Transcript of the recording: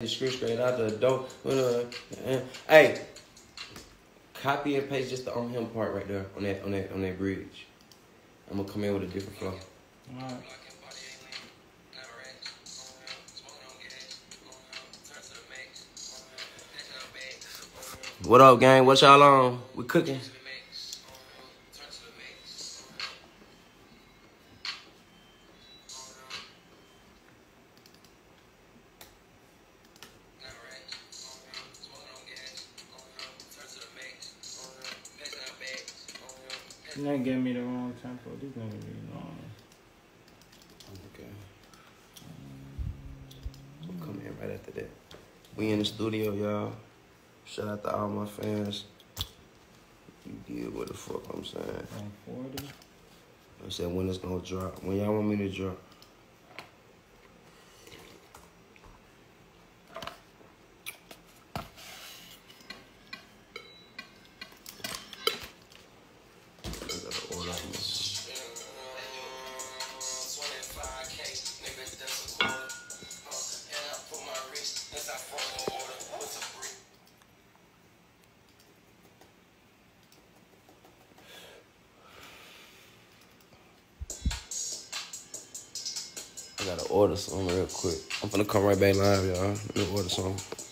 the script straight out the door. Hey, copy and paste just the on him part right there on that on that on that bridge. I'm gonna come in with a different flow. Alright. What up, gang? What y'all on? We cooking. Ain't giving me the wrong tempo. This nigga be long. Okay. We'll come in right after that. We in the studio, y'all. Shout out to all my fans. You did what the fuck I'm saying. 140. I said when it's gonna drop. When y'all want me to drop. Gotta order something real quick. I'm gonna come right back live, y'all. Let me order something.